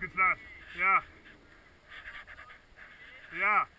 good lad. Yeah. Yeah.